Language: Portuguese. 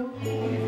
Senhor.